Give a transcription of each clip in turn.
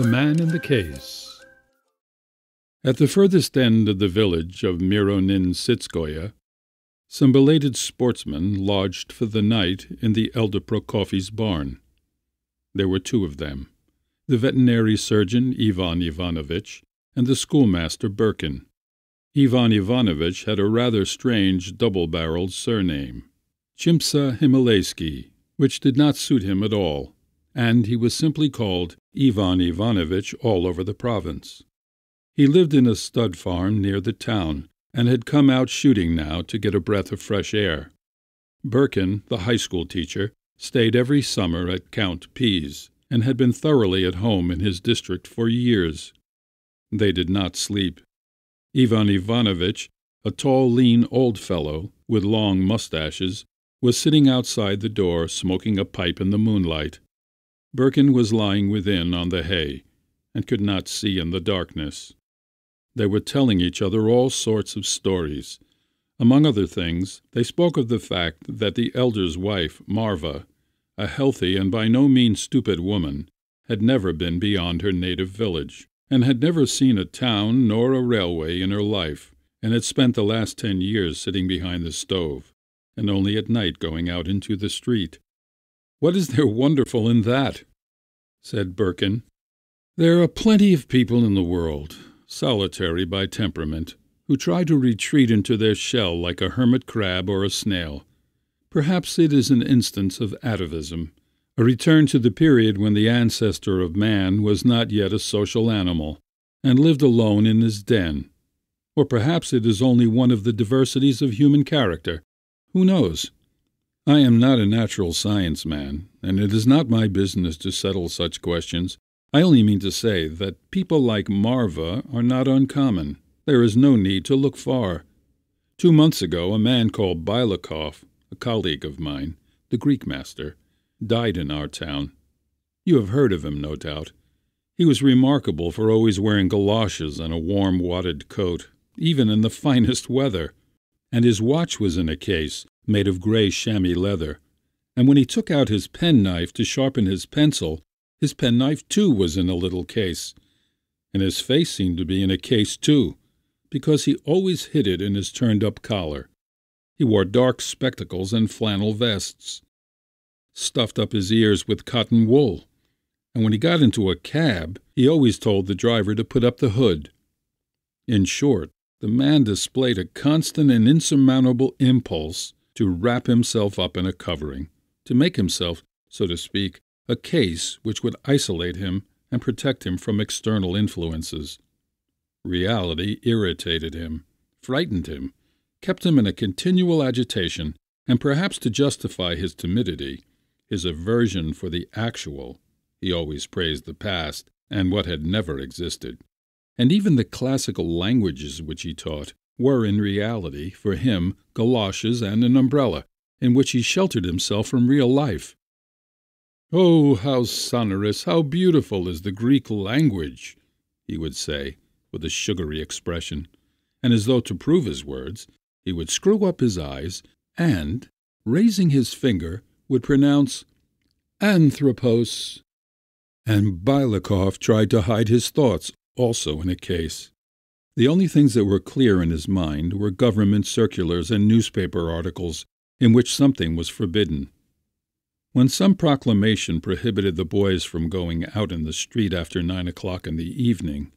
The Man in the Case At the furthest end of the village of Mironositskoe, some belated sportsmen lodged for the night in the elder Prokofy's barn. There were two of them, the veterinary surgeon Ivan Ivanovitch and the schoolmaster Burkin. Ivan Ivanovitch had a rather strange double-barreled surname, Chimsha Himalaisky, which did not suit him at all, and he was simply called Ivan Ivanovitch all over the province. He lived in a stud farm near the town, and had come out shooting now to get a breath of fresh air. Burkin, the high school teacher, stayed every summer at Count P.'s, and had been thoroughly at home in his district for years. They did not sleep. Ivan Ivanovitch, a tall, lean old fellow with long moustaches, was sitting outside the door smoking a pipe in the moonlight. Burkin was lying within on the hay, and could not see in the darkness. They were telling each other all sorts of stories. Among other things, they spoke of the fact that the elder's wife, Mavra, a healthy and by no means stupid woman, had never been beyond her native village, and had never seen a town nor a railway in her life, and had spent the last ten years sitting behind the stove, and only at night going out into the street. What is there wonderful in that? said Burkin. There are plenty of people in the world, solitary by temperament, who try to retreat into their shell like a hermit crab or a snail. Perhaps it is an instance of atavism, a return to the period when the ancestor of man was not yet a social animal, and lived alone in his den. Or perhaps it is only one of the diversities of human character. Who knows? I am not a natural science man, and it is not my business to settle such questions. I only mean to say that people like Mavra are not uncommon. There is no need to look far. Two months ago a man called Bylakov, a colleague of mine, the Greek master, died in our town. You have heard of him, no doubt. He was remarkable for always wearing galoshes and a warm wadded coat, even in the finest weather, and his watch was in a case made of gray chamois leather, and when he took out his penknife to sharpen his pencil, his penknife too was in a little case, and his face seemed to be in a case too, because he always hid it in his turned up collar. He wore dark spectacles and flannel vests, stuffed up his ears with cotton wool, and when he got into a cab he always told the driver to put up the hood. In short, the man displayed a constant and insurmountable impulse to wrap himself up in a covering, to make himself, so to speak, a case which would isolate him and protect him from external influences. Reality irritated him, frightened him, kept him in a continual agitation, and perhaps to justify his timidity, his aversion for the actual, he always praised the past and what had never existed. And even the classical languages which he taught were in reality, for him, galoshes and an umbrella, in which he sheltered himself from real life. Oh, how sonorous, how beautiful is the Greek language, he would say, with a sugary expression, and as though to prove his words, he would screw up his eyes and, raising his finger, would pronounce Anthropos. And Bylakov tried to hide his thoughts also in a case. The only things that were clear in his mind were government circulars and newspaper articles in which something was forbidden. When some proclamation prohibited the boys from going out in the street after nine o'clock in the evening,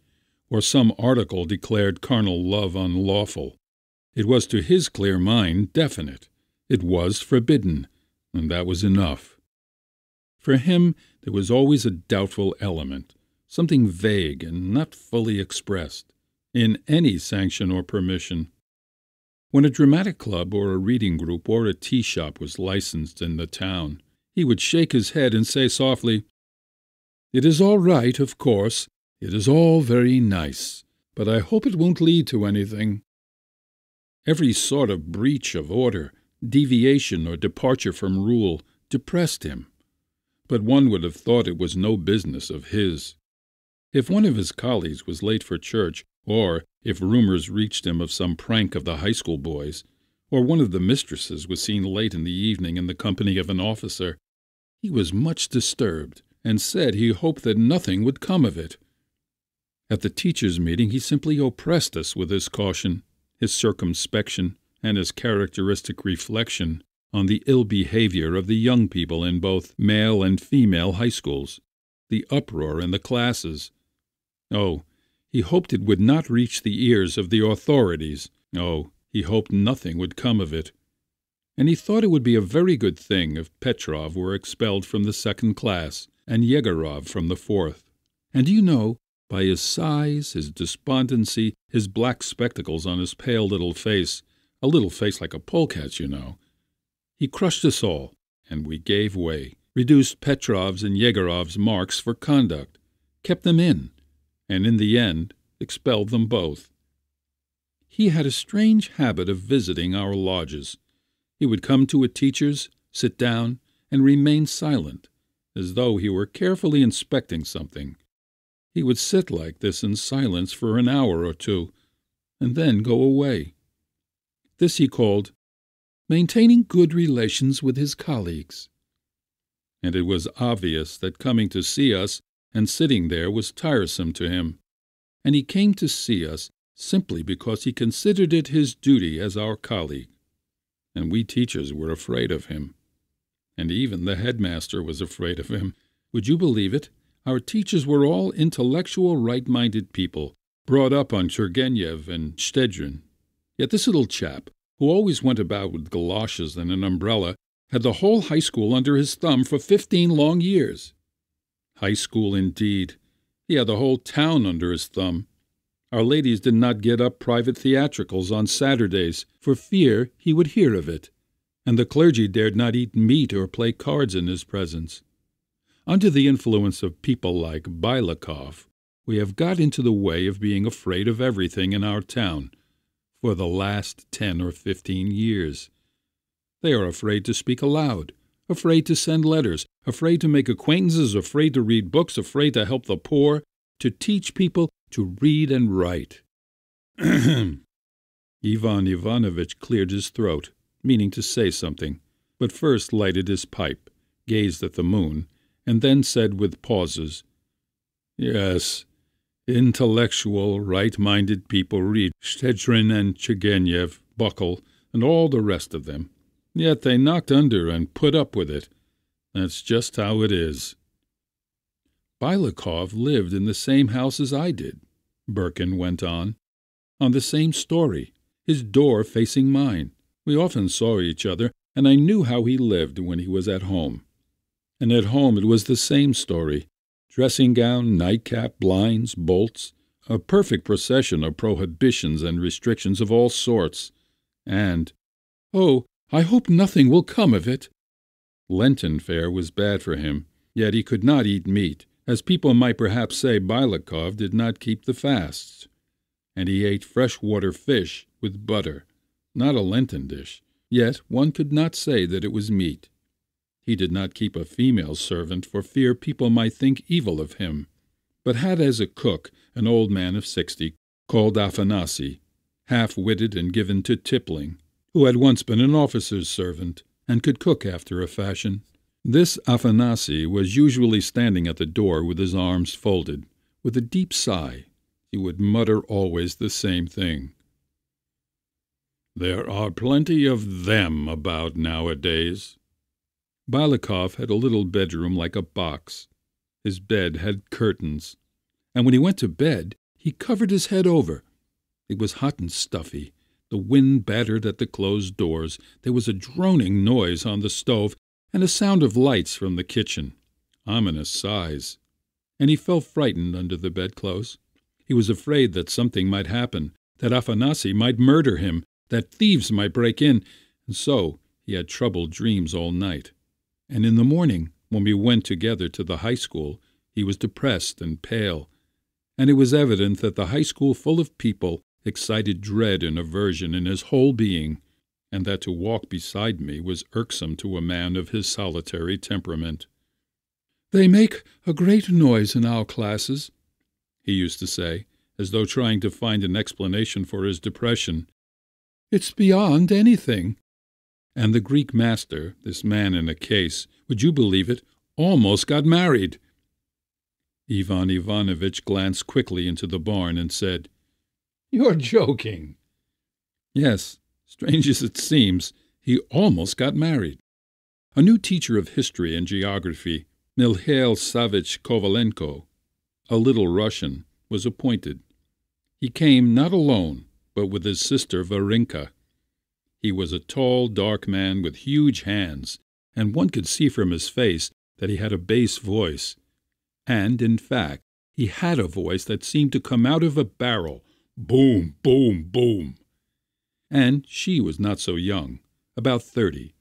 or some article declared carnal love unlawful, it was to his clear mind definite. It was forbidden, and that was enough. For him there was always a doubtful element, something vague and not fully expressed in any sanction or permission. When a dramatic club or a reading group or a tea shop was licensed in the town, he would shake his head and say softly, It is all right, of course, it is all very nice, but I hope it won't lead to anything. Every sort of breach of order, deviation or departure from rule depressed him, but one would have thought it was no business of his. If one of his colleagues was late for church or if rumors reached him of some prank of the high school boys, or one of the mistresses was seen late in the evening in the company of an officer, he was much disturbed and said he hoped that nothing would come of it. At the teachers' meeting he simply oppressed us with his caution, his circumspection, and his characteristic reflection on the ill behavior of the young people in both male and female high schools, the uproar in the classes. Oh, he hoped it would not reach the ears of the authorities. Oh, he hoped nothing would come of it. And he thought it would be a very good thing if Petrov were expelled from the second class and Yegorov from the fourth. And do you know, by his sighs, his despondency, his black spectacles on his pale little face, a little face like a polecat's, you know, he crushed us all, and we gave way, reduced Petrov's and Yegorov's marks for conduct, kept them in, and in the end expelled them both. He had a strange habit of visiting our lodges. He would come to a teacher's, sit down, and remain silent, as though he were carefully inspecting something. He would sit like this in silence for an hour or two, and then go away. This he called maintaining good relations with his colleagues. And it was obvious that coming to see us and sitting there was tiresome to him, and he came to see us simply because he considered it his duty as our colleague. And we teachers were afraid of him. And even the headmaster was afraid of him. Would you believe it? Our teachers were all intellectual, right-minded people, brought up on Turgenev and Shtchedrin. Yet this little chap, who always went about with galoshes and an umbrella, had the whole high school under his thumb for fifteen long years. High school indeed! He had the whole town under his thumb. Our ladies did not get up private theatricals on Saturdays for fear he would hear of it, and the clergy dared not eat meat or play cards in his presence. Under the influence of people like Bylakov, we have got into the way of being afraid of everything in our town for the last ten or fifteen years. They are afraid to speak aloud, afraid to send letters, afraid to make acquaintances, afraid to read books, afraid to help the poor, to teach people to read and write. Ivan Ivanovitch cleared his throat, meaning to say something, but first lighted his pipe, gazed at the moon, and then said with pauses, Yes, intellectual, right-minded people read Shtchedrin and Turgenev, Buckle, and all the rest of them. Yet they knocked under and put up with it. That's just how it is. Bylakov lived in the same house as I did, Burkin went on, on the same story, his door facing mine. We often saw each other, and I knew how he lived when he was at home. And at home it was the same story dressing gown, nightcap, blinds, bolts, a perfect procession of prohibitions and restrictions of all sorts. And, oh, I hope nothing will come of it. Lenten fare was bad for him, yet he could not eat meat, as people might perhaps say Bylakov did not keep the fasts, and he ate fresh-water fish with butter, not a Lenten dish, yet one could not say that it was meat. He did not keep a female servant for fear people might think evil of him, but had as a cook an old man of sixty called Afanasy, half-witted and given to tippling, who had once been an officer's servant and could cook after a fashion. This Afanasy was usually standing at the door with his arms folded. With a deep sigh, he would mutter always the same thing. There are plenty of them about nowadays. Bylakov had a little bedroom like a box. His bed had curtains, and when he went to bed he covered his head over. It was hot and stuffy. The wind battered at the closed doors. There was a droning noise on the stove, and a sound of lights from the kitchen, ominous sighs, and he felt frightened under the bedclothes. He was afraid that something might happen, that Afanasy might murder him, that thieves might break in, and so he had troubled dreams all night. And in the morning, when we went together to the high school, he was depressed and pale, and it was evident that the high school full of people excited dread and aversion in his whole being and that to walk beside me was irksome to a man of his solitary temperament. They make a great noise in our classes, he used to say, as though trying to find an explanation for his depression. It's beyond anything. And the Greek master, this man in a case, would you believe it, almost got married. Ivan Ivanovitch glanced quickly into the barn and said, You're joking. Yes, strange as it seems, he almost got married. A new teacher of history and geography, Mihail Savich Kovalenko, a little Russian, was appointed. He came not alone, but with his sister Varenka. He was a tall, dark man with huge hands, and one could see from his face that he had a bass voice. And, in fact, he had a voice that seemed to come out of a barrel boom, boom, boom. And she was not so young, about thirty,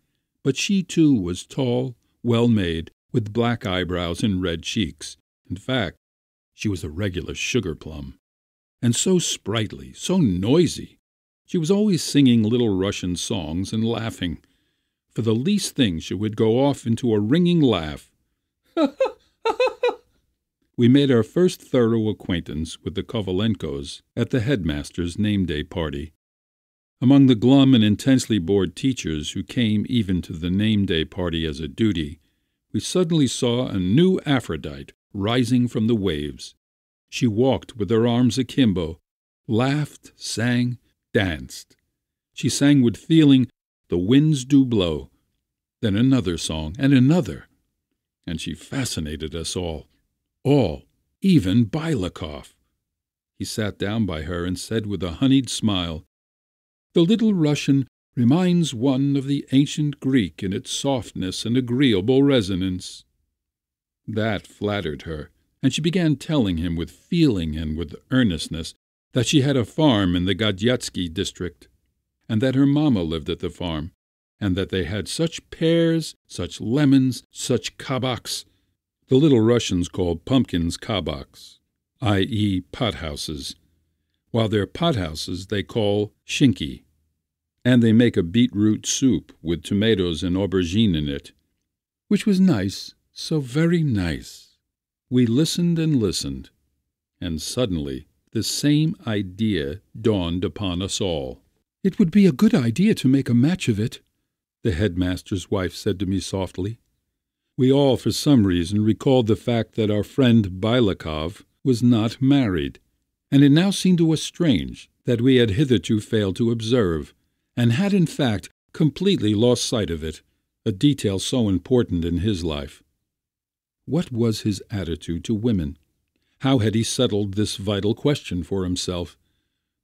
but she too was tall, well made, with black eyebrows and red cheeks. In fact, she was a regular sugar plum. And so sprightly, so noisy. She was always singing little Russian songs and laughing. For the least thing she would go off into a ringing laugh. we made our first thorough acquaintance with the Kovalenkos at the headmaster's name-day party. Among the glum and intensely bored teachers who came even to the name-day party as a duty, we suddenly saw a new Aphrodite rising from the waves. She walked with her arms akimbo, laughed, sang, danced. She sang with feeling, The winds do blow, then another song and another. And she fascinated us all, all, even Bylakov. He sat down by her and said with a honeyed smile, The little Russian reminds one of the ancient Greek in its softness and agreeable resonance. That flattered her, and she began telling him with feeling and with earnestness that she had a farm in the Gadyatsky district, and that her mamma lived at the farm, and that they had such pears, such lemons, such kabaks. The little Russians call pumpkins kabaks, i.e. pothouses, while their pothouses they call shinki and they make a beetroot soup with tomatoes and aubergine in it, which was nice, so very nice. We listened and listened, and suddenly the same idea dawned upon us all. It would be a good idea to make a match of it, the headmaster's wife said to me softly. We all, for some reason, recalled the fact that our friend Bylakov was not married, and it now seemed to us strange that we had hitherto failed to observe and had in fact completely lost sight of it, a detail so important in his life. What was his attitude to women? How had he settled this vital question for himself?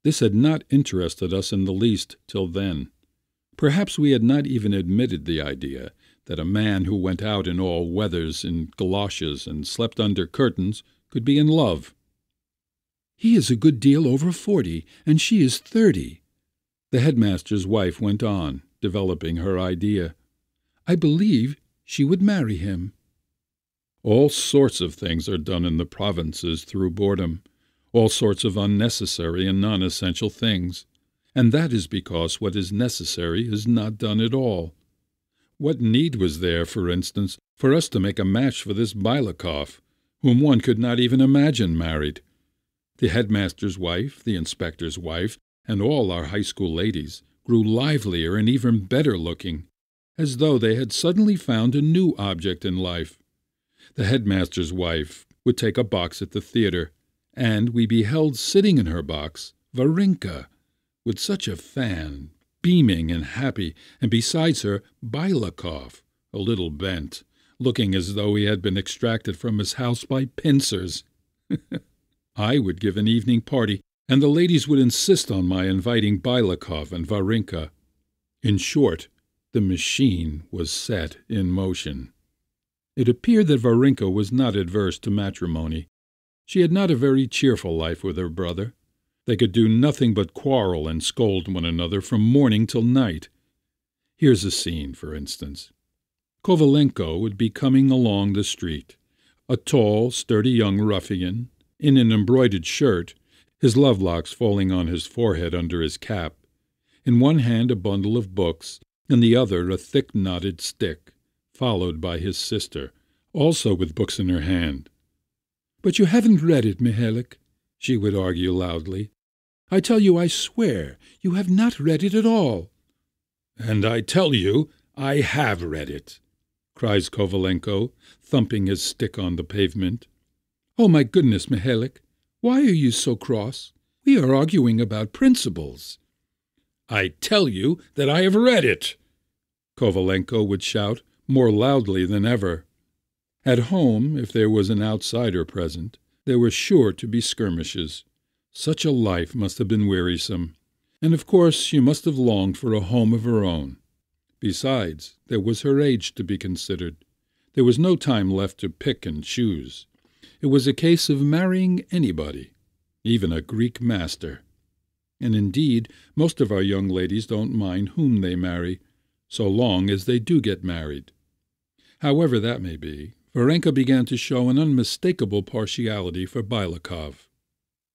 This had not interested us in the least till then. Perhaps we had not even admitted the idea that a man who went out in all weathers in galoshes and slept under curtains could be in love. He is a good deal over forty, and she is thirty, the headmaster's wife went on, developing her idea. I believe she would marry him. All sorts of things are done in the provinces through boredom, all sorts of unnecessary and non-essential things, and that is because what is necessary is not done at all. What need was there, for instance, for us to make a match for this Bylakov, whom one could not even imagine married? The headmaster's wife, the inspector's wife, and all our high school ladies grew livelier and even better looking, as though they had suddenly found a new object in life. The headmaster's wife would take a box at the theatre, and we beheld sitting in her box Varenka, with such a fan, beaming and happy, and besides her Bylakov, a little bent, looking as though he had been extracted from his house by pincers. I would give an evening party and the ladies would insist on my inviting Bylakov and Varenka. In short, the machine was set in motion. It appeared that Varenka was not averse to matrimony. She had not a very cheerful life with her brother. They could do nothing but quarrel and scold one another from morning till night. Here's a scene, for instance. Kovalenko would be coming along the street, a tall, sturdy young ruffian, in an embroidered shirt his love-locks falling on his forehead under his cap, in one hand a bundle of books, in the other a thick knotted stick, followed by his sister, also with books in her hand. But you haven't read it, Mihailuk, she would argue loudly. I tell you, I swear, you have not read it at all. And I tell you, I have read it, cries Kovalenko, thumping his stick on the pavement. Oh, my goodness, Mihailuk, why are you so cross? We are arguing about principles. I tell you that I have read it, Kovalenko would shout, more loudly than ever. At home, if there was an outsider present, there were sure to be skirmishes. Such a life must have been wearisome, and of course she must have longed for a home of her own. Besides, there was her age to be considered. There was no time left to pick and choose. It was a case of marrying anybody, even a Greek master. And indeed, most of our young ladies don't mind whom they marry, so long as they do get married. However that may be, Varenka began to show an unmistakable partiality for Bylakov.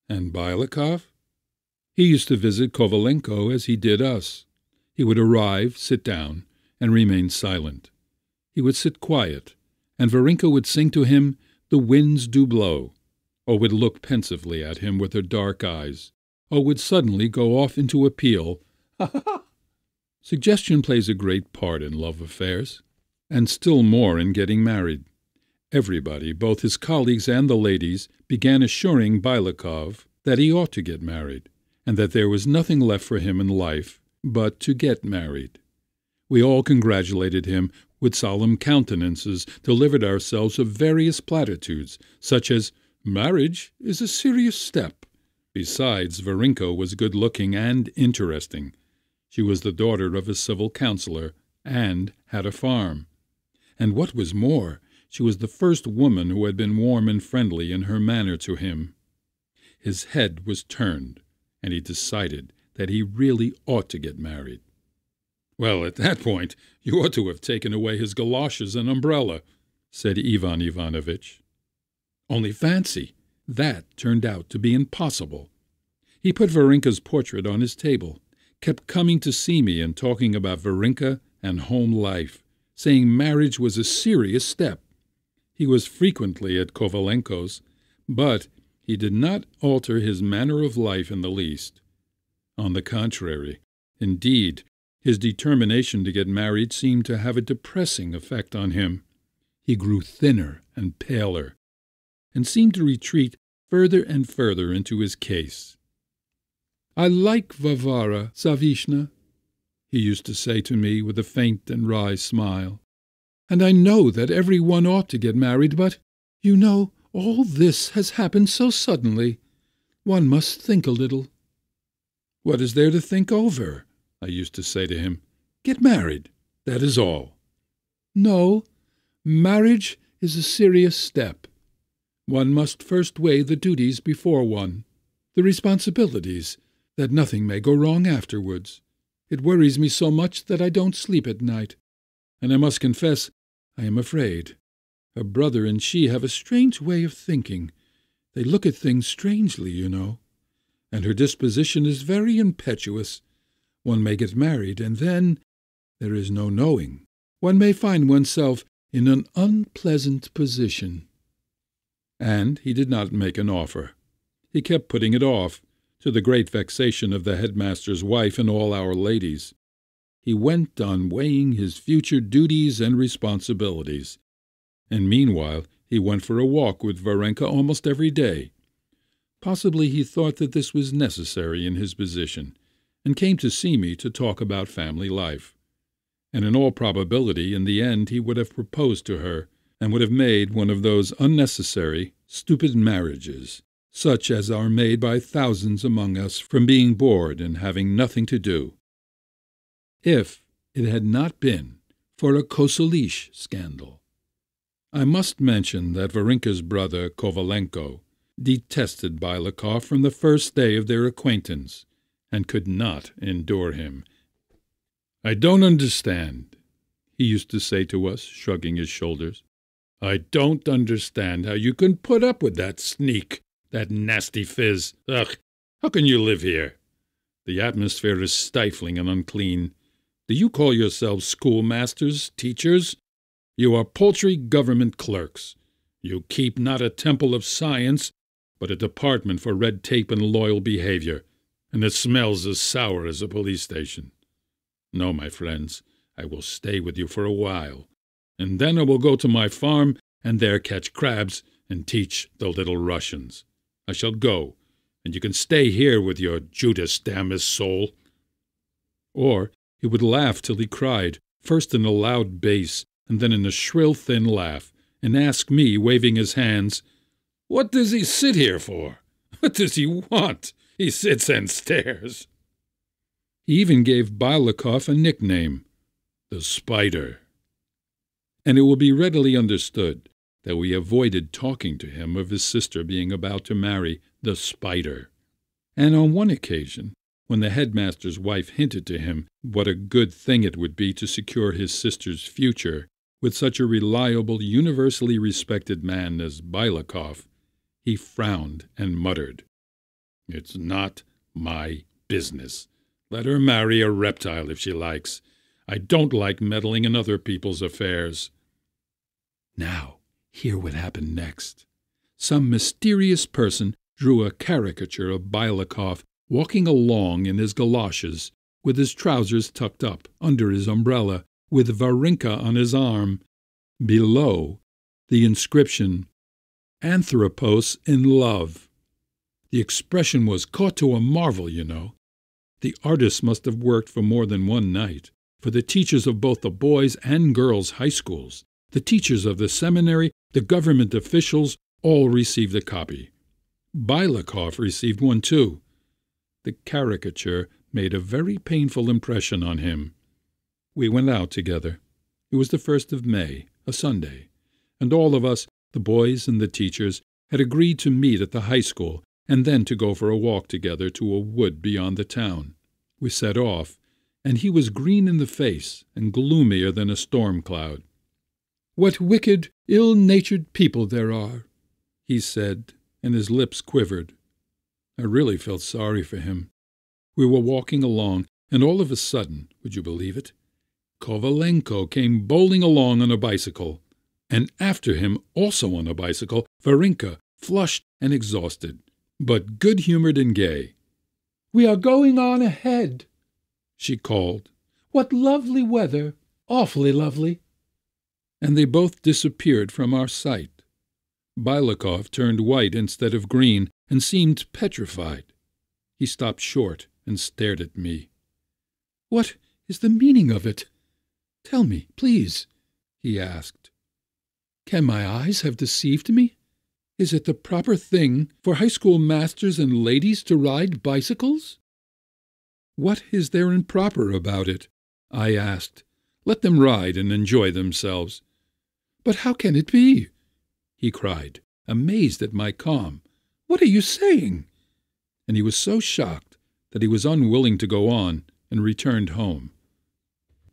And Bylakov? He used to visit Kovalenko as he did us. He would arrive, sit down, and remain silent. He would sit quiet, and Varenka would sing to him The Winds Do Blow, or would look pensively at him with her dark eyes, or would suddenly go off into a peal. Suggestion plays a great part in love affairs, and still more in getting married. Everybody, both his colleagues and the ladies, began assuring Bylakov that he ought to get married, and that there was nothing left for him in life but to get married. We all congratulated him with solemn countenances, delivered ourselves of various platitudes, such as, Marriage is a serious step. Besides, Varenka was good looking and interesting. She was the daughter of a civil councillor, and had a farm. And what was more, she was the first woman who had been warm and friendly in her manner to him. His head was turned, and he decided that he really ought to get married. Well, at that point, you ought to have taken away his galoshes and umbrella, said Ivan Ivanovitch. Only fancy, that turned out to be impossible. He put Varenka's portrait on his table, kept coming to see me and talking about Varenka and home life, saying marriage was a serious step. He was frequently at Kovalenko's, but he did not alter his manner of life in the least. On the contrary, indeed, his determination to get married seemed to have a depressing effect on him. He grew thinner and paler, and seemed to retreat further and further into his case. I like Varvara Savishna, he used to say to me with a faint and wry smile, and I know that every one ought to get married, but, you know, all this has happened so suddenly. One must think a little. What is there to think over? I used to say to him. Get married, that is all. No, marriage is a serious step. One must first weigh the duties before one, the responsibilities, that nothing may go wrong afterwards. It worries me so much that I don't sleep at night, and I must confess I am afraid. Her brother and she have a strange way of thinking. They look at things strangely, you know and her disposition is very impetuous. One may get married, and then there is no knowing. One may find oneself in an unpleasant position. And he did not make an offer. He kept putting it off, to the great vexation of the headmaster's wife and all our ladies. He went on weighing his future duties and responsibilities. And meanwhile he went for a walk with Varenka almost every day, Possibly he thought that this was necessary in his position, and came to see me to talk about family life. And in all probability in the end he would have proposed to her, and would have made one of those unnecessary, stupid marriages, such as are made by thousands among us from being bored and having nothing to do. If it had not been for a Kosulish scandal. I must mention that Varenka's brother Kovalenko detested Bylakov from the first day of their acquaintance, and could not endure him. I don't understand, he used to say to us, shrugging his shoulders. I don't understand how you can put up with that sneak, that nasty phiz. Ugh, how can you live here? The atmosphere is stifling and unclean. Do you call yourselves schoolmasters, teachers? You are paltry government clerks. You keep not a temple of science, but a department for red tape and loyal behavior, and it smells as sour as a police station. No, my friends, I will stay with you for a while, and then I will go to my farm and there catch crabs and teach the little Russians. I shall go, and you can stay here with your Judas, damn his soul. Or he would laugh till he cried, first in a loud bass, and then in a shrill, thin laugh, and ask me, waving his hands, What does he sit here for? What does he want? He sits and stares. He even gave Bylakov a nickname, the Spider. And it will be readily understood that we avoided talking to him of his sister being about to marry the Spider. And on one occasion, when the headmaster's wife hinted to him what a good thing it would be to secure his sister's future with such a reliable, universally respected man as Bylakov, he frowned and muttered, It's not my business. Let her marry a reptile if she likes. I don't like meddling in other people's affairs. Now, hear what happened next. Some mysterious person drew a caricature of Bylakov walking along in his galoshes, with his trousers tucked up under his umbrella, with Varenka on his arm. Below, the inscription, Anthropos in Love. The expression was caught to a marvel, you know. The artist must have worked for more than one night, for the teachers of both the boys' and girls' high schools, the teachers of the seminary, the government officials, all received a copy. Bylakov received one too. The caricature made a very painful impression on him. We went out together. It was the first of May, a Sunday, and all of us, the boys and the teachers, had agreed to meet at the high school and then to go for a walk together to a wood beyond the town. We set off, and he was green in the face and gloomier than a storm cloud. What wicked, ill-natured people there are, he said, and his lips quivered. I really felt sorry for him. We were walking along, and all of a sudden, would you believe it, Kovalenko came bowling along on a bicycle, and after him, also on a bicycle, Varenka, flushed and exhausted but good-humored and gay. We are going on ahead, she called. What lovely weather! Awfully lovely! And they both disappeared from our sight. Bylakov turned white instead of green and seemed petrified. He stopped short and stared at me. What is the meaning of it? Tell me, please, he asked. Can my eyes have deceived me? Is it the proper thing for high school masters and ladies to ride bicycles? What is there improper about it? I asked. Let them ride and enjoy themselves. But how can it be? He cried, amazed at my calm. What are you saying? And he was so shocked that he was unwilling to go on and returned home.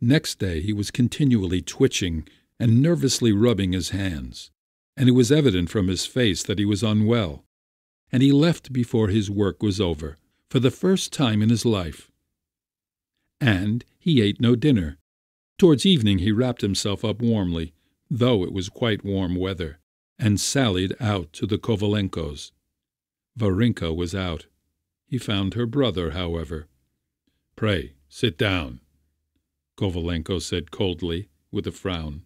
Next day he was continually twitching and nervously rubbing his hands and it was evident from his face that he was unwell, and he left before his work was over, for the first time in his life. And he ate no dinner. Towards evening he wrapped himself up warmly, though it was quite warm weather, and sallied out to the Kovalenkos. Varenka was out. He found her brother, however. Pray, sit down, Kovalenko said coldly, with a frown.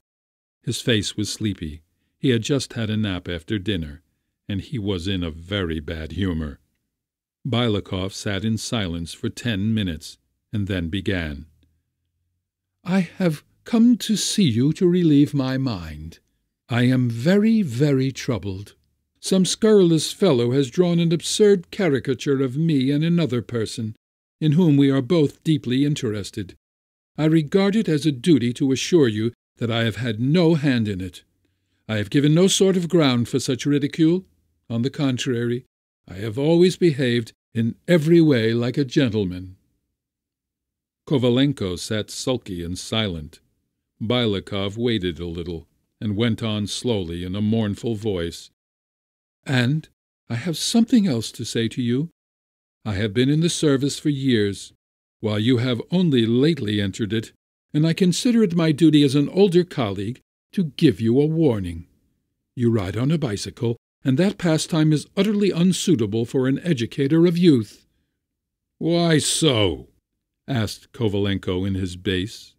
His face was sleepy. He had just had a nap after dinner, and he was in a very bad humor. Bylakov sat in silence for ten minutes, and then began. I have come to see you to relieve my mind. I am very, very troubled. Some scurrilous fellow has drawn an absurd caricature of me and another person, in whom we are both deeply interested. I regard it as a duty to assure you that I have had no hand in it. I have given no sort of ground for such ridicule. On the contrary, I have always behaved in every way like a gentleman. Kovalenko sat sulky and silent. Bylakov waited a little, and went on slowly in a mournful voice. And I have something else to say to you. I have been in the service for years, while you have only lately entered it, and I consider it my duty as an older colleague to give you a warning. You ride on a bicycle, and that pastime is utterly unsuitable for an educator of youth. Why so? asked Kovalenko in his bass.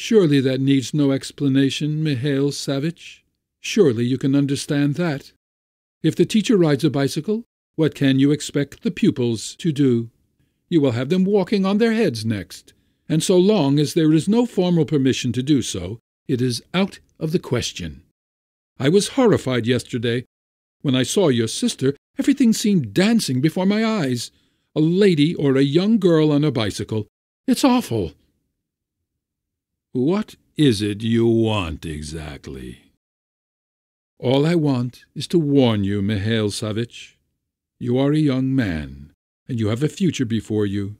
Surely that needs no explanation, Mihail Savich, Surely you can understand that. If the teacher rides a bicycle, what can you expect the pupils to do? You will have them walking on their heads next, and so long as there is no formal permission to do so, it is out of the question. I was horrified yesterday. When I saw your sister, everything seemed dancing before my eyes. A lady or a young girl on a bicycle. It's awful. What is it you want exactly? All I want is to warn you, Mihail Savitch. You are a young man, and you have a future before you.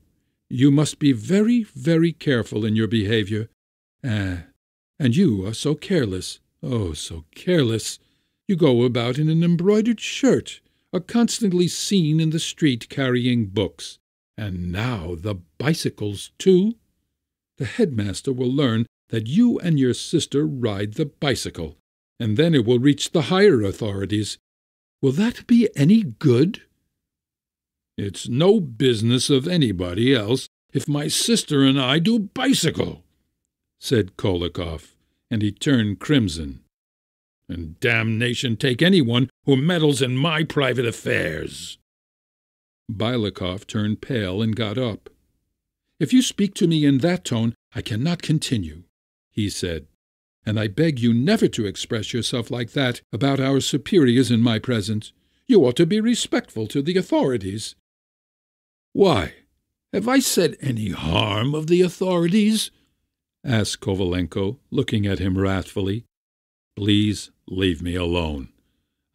You must be very, very careful in your behavior. Ah, and you are so careless, oh, so careless. You go about in an embroidered shirt, are constantly seen in the street carrying books. And now the bicycles, too. The headmaster will learn that you and your sister ride the bicycle, and then it will reach the higher authorities. Will that be any good? It's no business of anybody else if my sister and I do bicycle, said Kolokov, and he turned crimson. And damnation take anyone who meddles in my private affairs. Bylakov turned pale and got up. If you speak to me in that tone, I cannot continue, he said, and I beg you never to express yourself like that about our superiors in my presence. You ought to be respectful to the authorities. Why, have I said any harm of the authorities? asked Kovalenko, looking at him wrathfully. Please leave me alone.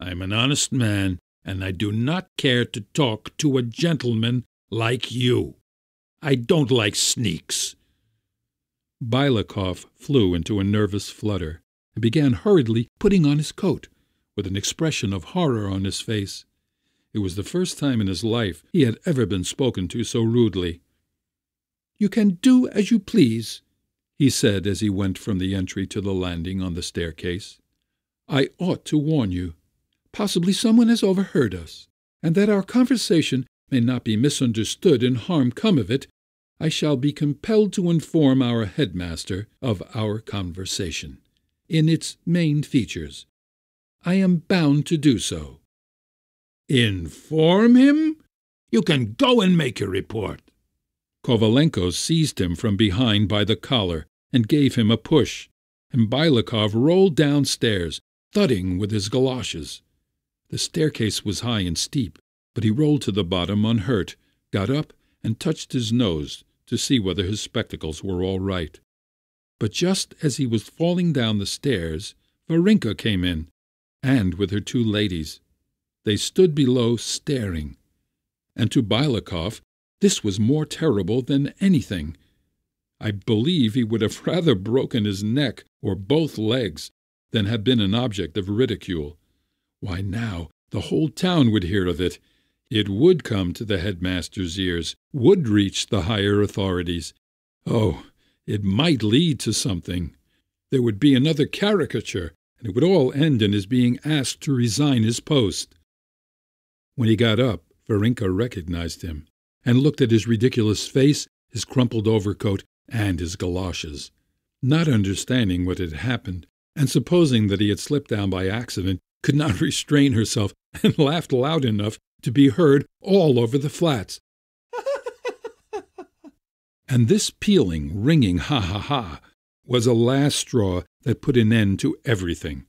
I am an honest man, and I do not care to talk to a gentleman like you. I don't like sneaks. Bylakov flew into a nervous flutter and began hurriedly putting on his coat, with an expression of horror on his face. It was the first time in his life he had ever been spoken to so rudely. You can do as you please, he said as he went from the entry to the landing on the staircase. I ought to warn you. Possibly someone has overheard us, and that our conversation may not be misunderstood and harm come of it, I shall be compelled to inform our headmaster of our conversation, in its main features. I am bound to do so. Inform him? You can go and make your report. Kovalenko seized him from behind by the collar and gave him a push, and Bylakov rolled downstairs, thudding with his galoshes. The staircase was high and steep, but he rolled to the bottom unhurt, got up, and touched his nose to see whether his spectacles were all right. But just as he was falling down the stairs, Varenka came in, and with her two ladies. They stood below staring. And to Bylakov this was more terrible than anything. I believe he would have rather broken his neck or both legs than have been an object of ridicule. Why, now the whole town would hear of it. It would come to the headmaster's ears, would reach the higher authorities. Oh, it might lead to something. There would be another caricature, and it would all end in his being asked to resign his post. When he got up, Varenka recognized him, and looked at his ridiculous face, his crumpled overcoat, and his galoshes. Not understanding what had happened, and supposing that he had slipped down by accident, could not restrain herself and laughed loud enough to be heard all over the flats. and this pealing, ringing ha ha ha was a last straw that put an end to everything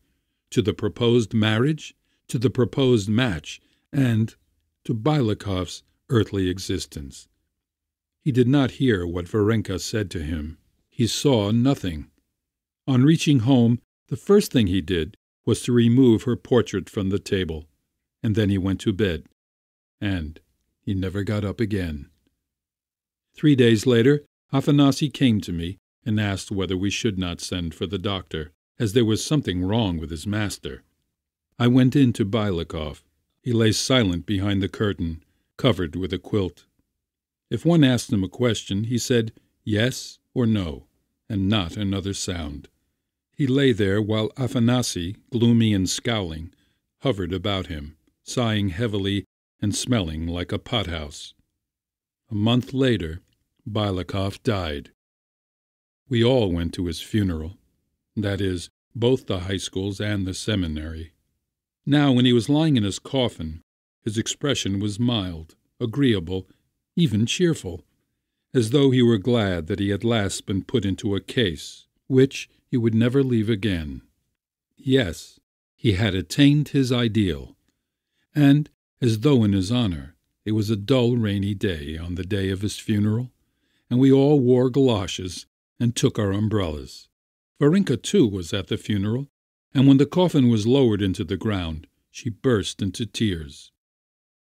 to the proposed marriage, to the proposed match, and to Bylakov's earthly existence. He did not hear what Varenka said to him. He saw nothing. On reaching home, the first thing he did was to remove her portrait from the table, and then he went to bed, and he never got up again. Three days later, Afanasy came to me and asked whether we should not send for the doctor, as there was something wrong with his master. I went in to Bylakov. He lay silent behind the curtain, covered with a quilt. If one asked him a question, he said yes or no, and not another sound. He lay there while Afanasy, gloomy and scowling, hovered about him, sighing heavily and smelling like a pothouse. A month later, Bylakov died. We all went to his funeral. That is, both the high schools and the seminary. Now, when he was lying in his coffin, his expression was mild, agreeable, even cheerful, as though he were glad that he had last been put into a case which he would never leave again. Yes, he had attained his ideal, and, as though in his honor, it was a dull rainy day on the day of his funeral, and we all wore galoshes and took our umbrellas. Varenka, too, was at the funeral, and when the coffin was lowered into the ground, she burst into tears.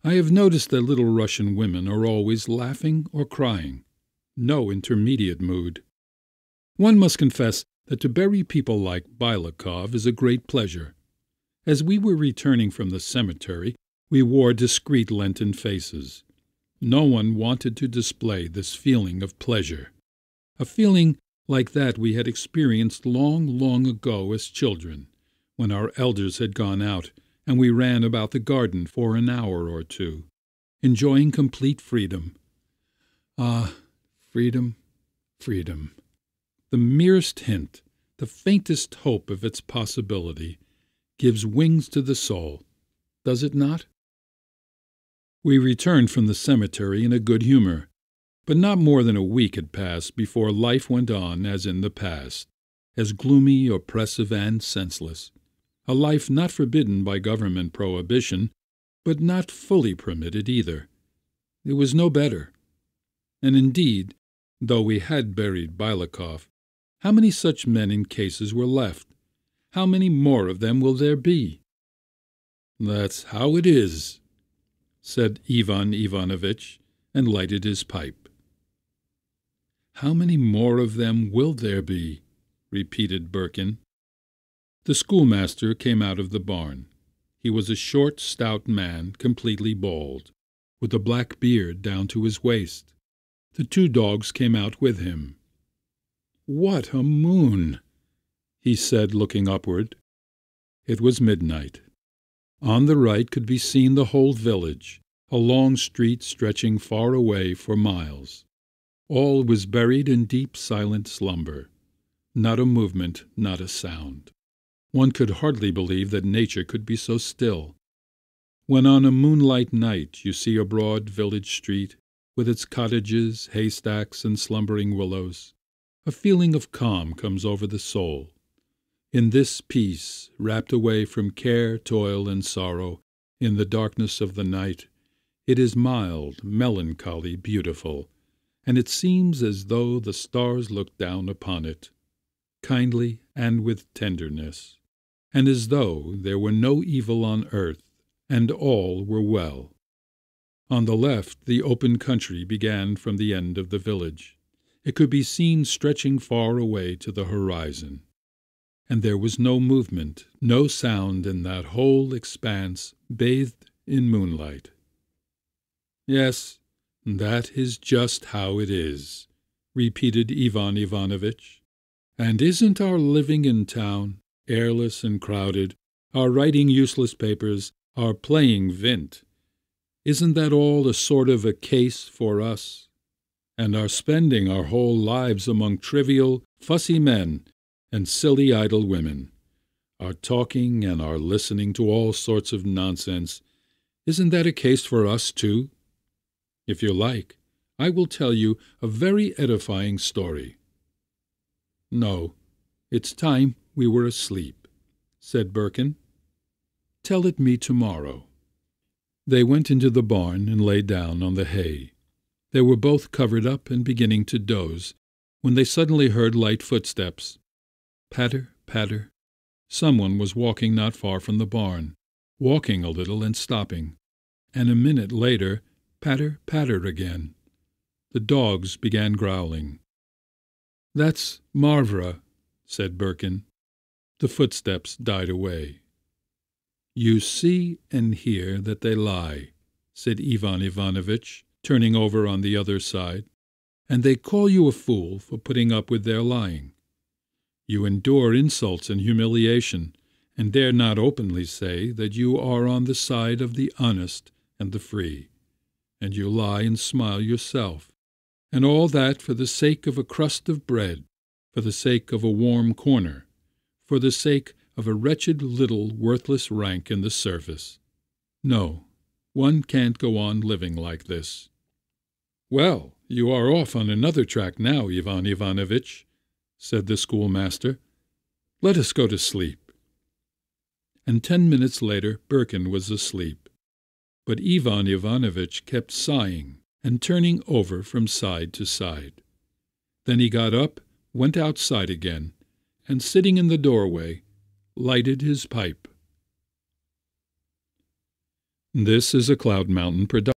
I have noticed that little Russian women are always laughing or crying, no intermediate mood. One must confess that to bury people like Belikov is a great pleasure. As we were returning from the cemetery, we wore discreet Lenten faces. No one wanted to display this feeling of pleasure, a feeling like that we had experienced long, long ago as children, when our elders had gone out and we ran about the garden for an hour or two, enjoying complete freedom. Ah, freedom, freedom! The merest hint, the faintest hope of its possibility, gives wings to the soul, does it not? We returned from the cemetery in a good humor, but not more than a week had passed before life went on as in the past, as gloomy, oppressive, and senseless a life not forbidden by government prohibition, but not fully permitted either. It was no better. And indeed, though we had buried Belikov, how many such men in cases were left? How many more of them will there be? That's how it is, said Ivan Ivanovitch, and lighted his pipe. How many more of them will there be? repeated Burkin. The schoolmaster came out of the barn. He was a short, stout man, completely bald, with a black beard down to his waist. The two dogs came out with him. What a moon! he said, looking upward. It was midnight. On the right could be seen the whole village, a long street stretching far away for miles. All was buried in deep silent slumber. Not a movement, not a sound. One could hardly believe that nature could be so still. When on a moonlight night you see a broad village street, with its cottages, haystacks, and slumbering willows, a feeling of calm comes over the soul. In this peace, wrapped away from care, toil, and sorrow, in the darkness of the night, it is mild, melancholy, beautiful, and it seems as though the stars looked down upon it, kindly and with tenderness and as though there were no evil on earth, and all were well. On the left the open country began from the end of the village. It could be seen stretching far away to the horizon. And there was no movement, no sound in that whole expanse bathed in moonlight. Yes, that is just how it is, repeated Ivan Ivanovitch. And isn't our living in town airless and crowded, our writing useless papers, our playing vint. Isn't that all a sort of a case for us? And our spending our whole lives among trivial, fussy men and silly idle women, are talking and are listening to all sorts of nonsense. Isn't that a case for us, too? If you like, I will tell you a very edifying story. No, it's time we were asleep, said Burkin. Tell it me tomorrow. They went into the barn and lay down on the hay. They were both covered up and beginning to doze when they suddenly heard light footsteps. Patter, patter. Someone was walking not far from the barn, walking a little and stopping, and a minute later, patter, patter again. The dogs began growling. That's Mavra, said Burkin. The footsteps died away. You see and hear that they lie, said Ivan Ivanovitch, turning over on the other side, and they call you a fool for putting up with their lying. You endure insults and humiliation, and dare not openly say that you are on the side of the honest and the free, and you lie and smile yourself, and all that for the sake of a crust of bread, for the sake of a warm corner, for the sake of a wretched little worthless rank in the service. No, one can't go on living like this. Well, you are off on another track now, Ivan Ivanovitch, said the schoolmaster. Let us go to sleep. And ten minutes later Burkin was asleep. But Ivan Ivanovitch kept sighing and turning over from side to side. Then he got up, went outside again, and sitting in the doorway, lighted his pipe. This is a Cloud Mountain production.